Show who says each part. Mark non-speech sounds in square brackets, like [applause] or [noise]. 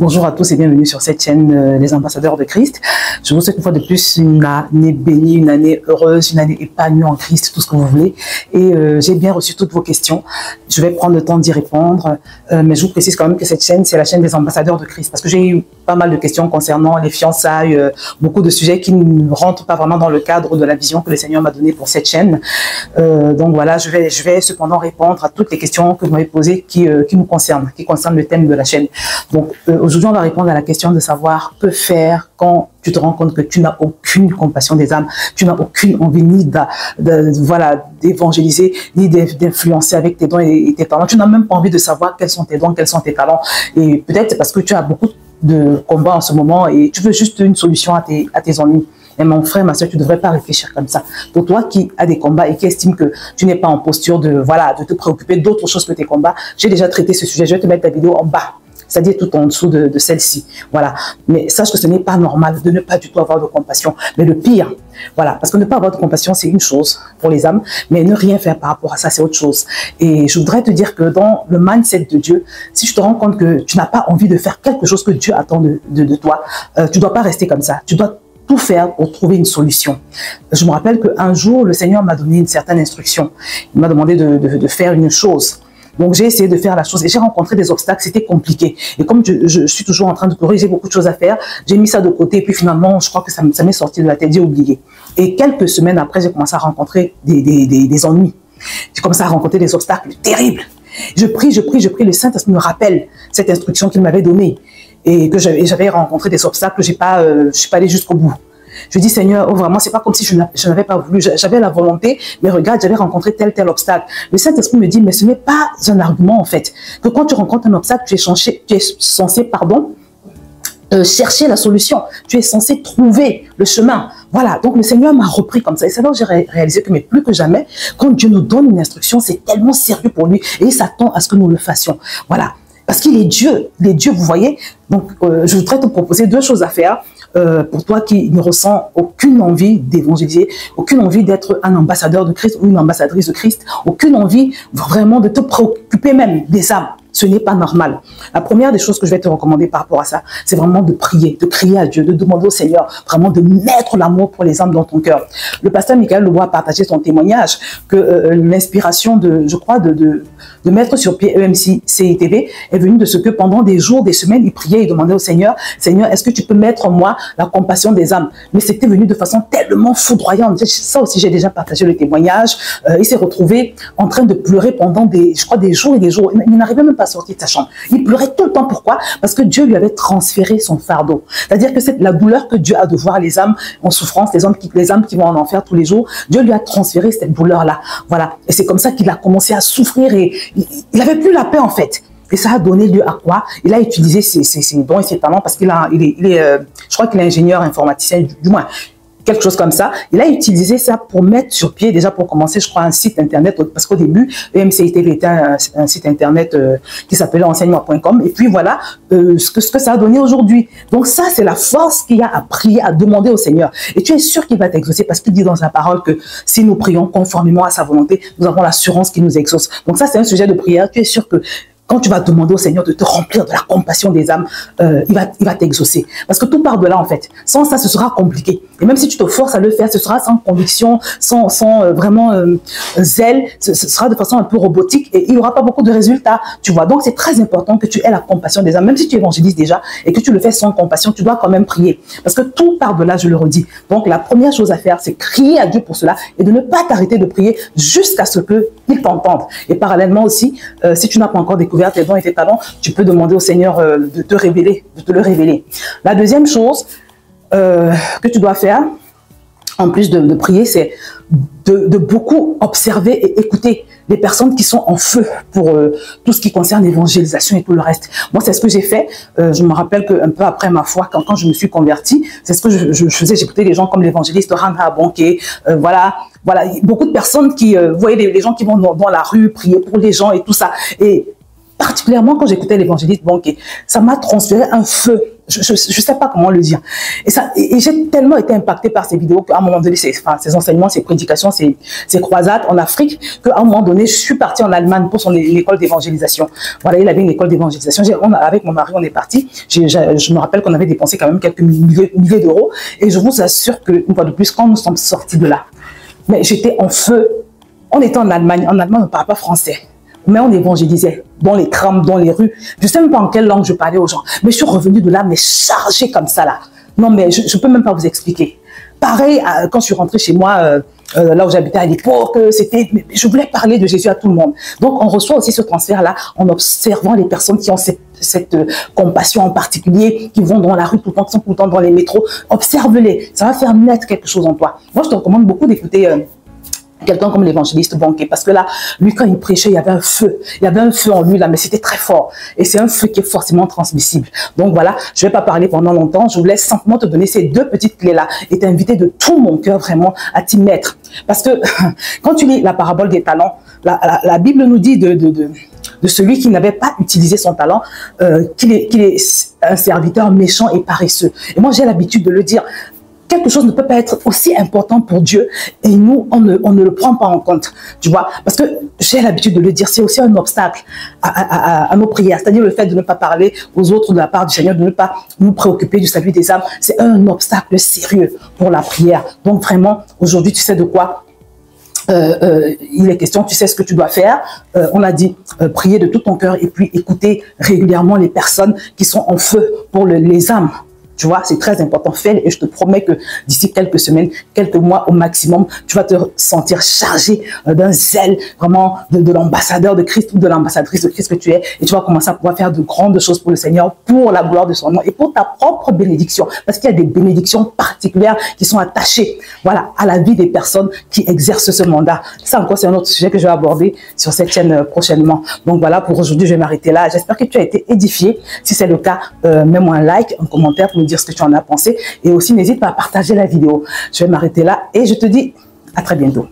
Speaker 1: Bonjour à tous et bienvenue sur cette chaîne euh, Les Ambassadeurs de Christ. Je vous souhaite une fois de plus une année bénie, une année heureuse, une année épanouie en Christ, tout ce que vous voulez. Et euh, j'ai bien reçu toutes vos questions. Je vais prendre le temps d'y répondre. Euh, mais je vous précise quand même que cette chaîne, c'est la chaîne des Ambassadeurs de Christ. Parce que j'ai eu pas mal de questions concernant les fiançailles, beaucoup de sujets qui ne rentrent pas vraiment dans le cadre de la vision que le Seigneur m'a donnée pour cette chaîne. donc voilà, je vais, je vais cependant répondre à toutes les questions que vous m'avez posées qui, qui nous concernent, qui concernent le thème de la chaîne. Donc Aujourd'hui, on va répondre à la question de savoir que faire quand tu te rends compte que tu n'as aucune compassion des âmes, tu n'as aucune envie ni d'évangéliser, ni d'influencer avec tes dons et, tes talents. Tu n'as même pas envie de savoir quels sont tes dons, quels sont tes talents. Et peut-être parce que tu as beaucoup de combats en ce moment et tu veux juste une solution à tes, ennuis. Et mon frère, ma soeur, tu ne devrais pas réfléchir comme ça. Pour toi qui as des combats et qui estime que tu n'es pas en posture de, voilà, de te préoccuper d'autre chose que tes combats, j'ai déjà traité ce sujet. Je vais te mettre ta vidéo en bas c'est-à-dire tout en dessous de, celle-ci. Voilà. Mais sache que ce n'est pas normal de ne pas du tout avoir de compassion. Mais le pire, voilà, parce que ne pas avoir de compassion, c'est une chose pour les âmes, mais ne rien faire par rapport à ça, c'est autre chose. Et je voudrais te dire que dans le mindset de Dieu, si tu te rends compte que tu n'as pas envie de faire quelque chose que Dieu attend de, de, toi, euh, tu dois pas rester comme ça. Tu dois tout faire pour trouver une solution. Je me rappelle qu'un jour, le Seigneur m'a donné une certaine instruction. Il m'a demandé de, de, faire une chose. Donc j'ai essayé de faire la chose et j'ai rencontré des obstacles, c'était compliqué. Et comme je, suis toujours en train de courir, j'ai beaucoup de choses à faire, j'ai mis ça de côté et puis finalement, je crois que ça, m'est sorti de la tête, j'ai oublié. Et quelques semaines après, j'ai commencé à rencontrer des, des, ennuis. J'ai commencé à rencontrer des obstacles terribles. Je prie, je prie, je prie, le Saint-Esprit me rappelle cette instruction qu'il m'avait donnée et que j'avais rencontré des obstacles, j'ai pas, euh, je suis pas allé jusqu'au bout. Je dis, Seigneur, oh, vraiment, c'est pas comme si je n'avais pas voulu. J'avais la volonté, mais regarde, j'avais rencontré tel, tel obstacle. Le Saint-Esprit me dit, mais ce n'est pas un argument, en fait. Que quand tu rencontres un obstacle, tu es, censé, tu es censé, pardon, euh, chercher la solution. Tu es censé trouver le chemin. Voilà. Donc, le Seigneur m'a repris comme ça. Et c'est là que j'ai réalisé que, mais plus que jamais, quand Dieu nous donne une instruction, c'est tellement sérieux pour lui et il s'attend à ce que nous le fassions. Voilà. Parce qu'il est Dieu. Il est Dieu, vous voyez. Donc, euh, je voudrais te proposer deux choses à faire. Euh, pour toi qui ne ressens aucune envie d'évangéliser, aucune envie d'être un ambassadeur de Christ ou une ambassadrice de Christ, aucune envie vraiment de te préoccuper même des âmes. Ce n'est pas normal. La première des choses que je vais te recommander par rapport à ça, c'est vraiment de prier, de crier à Dieu, de demander au Seigneur vraiment de mettre l'amour pour les âmes dans ton cœur. Le pasteur Michael Leroy a partagé son témoignage que euh, l'inspiration de, je crois, de, mettre sur pied EMC CITV est venue de ce que pendant des jours, des semaines, il priait et demandait au Seigneur, Seigneur, est-ce que tu peux mettre en moi la compassion des âmes? Mais c'était venu de façon tellement foudroyante. Ça aussi, j'ai déjà partagé le témoignage. Euh, il s'est retrouvé en train de pleurer pendant des, je crois, des jours et des jours. Il n'arrivait même pas sorti de sa chambre. Il pleurait tout le temps. Pourquoi? Parce que Dieu lui avait transféré son fardeau. C'est-à-dire que c'est la douleur que Dieu a de voir les âmes en souffrance, les âmes qui, les âmes qui vont en enfer tous les jours. Dieu lui a transféré cette douleur-là. Voilà. Et c'est comme ça qu'il a commencé à souffrir et il n'avait plus la paix en fait. Et ça a donné lieu à quoi? Il a utilisé ses, ses, dons et ses talents parce qu'il a, il est, euh, je crois qu'il est ingénieur informaticien, du moins, quelque chose comme ça. Il a utilisé ça pour mettre sur pied, déjà pour commencer, je crois, un site internet, parce qu'au début, EMCITV était un, site internet euh, qui s'appelait enseignement.com. Et puis voilà euh, ce, que, ce que ça a donné aujourd'hui. Donc ça, c'est la force qu'il y a à prier, à demander au Seigneur. Et tu es sûr qu'il va t'exaucer parce qu'il dit dans sa parole que si nous prions conformément à sa volonté, nous avons l'assurance qu'il nous exauce. Donc ça, c'est un sujet de prière. Tu es sûr que quand tu vas demander au Seigneur de te remplir de la compassion des âmes, euh, il va, il va t'exaucer. Parce que tout part de là, en fait. Sans ça, ce sera compliqué. Et même si tu te forces à le faire, ce sera sans conviction, sans, sans euh, vraiment euh, zèle, ce, sera de façon un peu robotique et il n'y aura pas beaucoup de résultats, tu vois. Donc, c'est très important que tu aies la compassion des âmes. Même si tu évangélises déjà et que tu le fais sans compassion, tu dois quand même prier. Parce que tout part de là, je le redis. Donc, la première chose à faire, c'est crier à Dieu pour cela et de ne pas t'arrêter de prier jusqu'à ce qu'il t'entende. Et parallèlement aussi, si tu n'as pas encore tes dons et tes talents, tu peux demander au Seigneur euh, de te révéler, de te le révéler. La deuxième chose euh, que tu dois faire, en plus de, prier, c'est de, beaucoup observer et écouter les personnes qui sont en feu pour euh, tout ce qui concerne l'évangélisation et tout le reste. Moi, c'est ce que j'ai fait. je me rappelle qu'un peu après ma foi, quand, je me suis convertie, c'est ce que je, faisais. J'écoutais des gens comme l'évangéliste Randa Bonke, voilà, voilà, beaucoup de personnes qui, vous voyez, les, gens qui vont dans, dans, la rue prier pour les gens et tout ça. Et particulièrement quand j'écoutais l'évangéliste Banquet, ça m'a transféré un feu Je ne sais pas comment le dire. Et, et, j'ai tellement été impacté par ces vidéos qu'à un moment donné, ces, enseignements, ces prédications, ces, croisades en Afrique, qu'à un moment donné, je suis partie en Allemagne pour son école d'évangélisation. Voilà, il avait une école d'évangélisation. Avec mon mari, on est parti. Je me rappelle qu'on avait dépensé quand même quelques milliers, d'euros. Et je vous assure que, une fois de plus, quand nous sommes sortis de là, j'étais en feu. On était en Allemagne. En Allemagne, on ne parle pas français mais on évangélisait dans les trams, dans les rues. Je ne sais même pas en quelle langue je parlais aux gens. Mais je suis revenue de là, mais chargée comme ça là. Non, mais je ne peux même pas vous expliquer. Pareil, euh, quand je suis rentrée chez moi, euh, euh, là où j'habitais à l'époque, c'était, je voulais parler de Jésus à tout le monde. Donc, on reçoit aussi ce transfert-là en observant les personnes qui ont cette, compassion en particulier, qui vont dans la rue tout le temps, qui sont tout le temps dans les métros. Observe-les. Ça va faire naître quelque chose en toi. Moi, je te recommande beaucoup d'écouter quelqu'un comme l'évangéliste Banquet, parce que là, lui, quand il prêchait, il y avait un feu. Il y avait un feu en lui, là, mais c'était très fort. Et c'est un feu qui est forcément transmissible. Donc voilà, je vais pas parler pendant longtemps. Je voulais simplement te donner ces deux petites clés-là et t'inviter de tout mon cœur vraiment à t'y mettre. Parce que [laughs] quand tu lis la parabole des talents, la, Bible nous dit de, celui qui n'avait pas utilisé son talent, euh, qu'il est un serviteur méchant et paresseux. Et moi, j'ai l'habitude de le dire quelque chose ne peut pas être aussi important pour Dieu et nous, on ne, on ne le prend pas en compte, tu vois. Parce que j'ai l'habitude de le dire, c'est aussi un obstacle à, à, nos prières. C'est-à-dire le fait de ne pas parler aux autres de la part du Seigneur, de ne pas nous préoccuper du salut des âmes, c'est un obstacle sérieux pour la prière. Donc vraiment, aujourd'hui, tu sais de quoi euh, euh, il est question, tu sais ce que tu dois faire. Euh, on a dit prier de tout ton cœur et puis écouter régulièrement les personnes qui sont en feu pour le, les âmes. Tu vois, c'est très important. Fais et je te promets que d'ici quelques semaines, quelques mois au maximum, tu vas te sentir chargé euh, d'un zèle vraiment de, l'ambassadeur de Christ ou de l'ambassadrice de Christ que tu es. Et tu vas commencer à pouvoir faire de grandes choses pour le Seigneur, pour la gloire de son nom et pour ta propre bénédiction. Parce qu'il y a des bénédictions particulières qui sont attachées, voilà, à la vie des personnes qui exercent ce mandat. Ça encore, c'est un autre sujet que je vais aborder sur cette chaîne euh, prochainement. Donc voilà, pour aujourd'hui, je vais m'arrêter là. J'espère que tu as été édifié. Si c'est le cas, euh, mets-moi un like, un commentaire pour me dire ce que tu en as pensé. Et aussi, n'hésite pas à partager la vidéo. Je vais m'arrêter là et je te dis à très bientôt.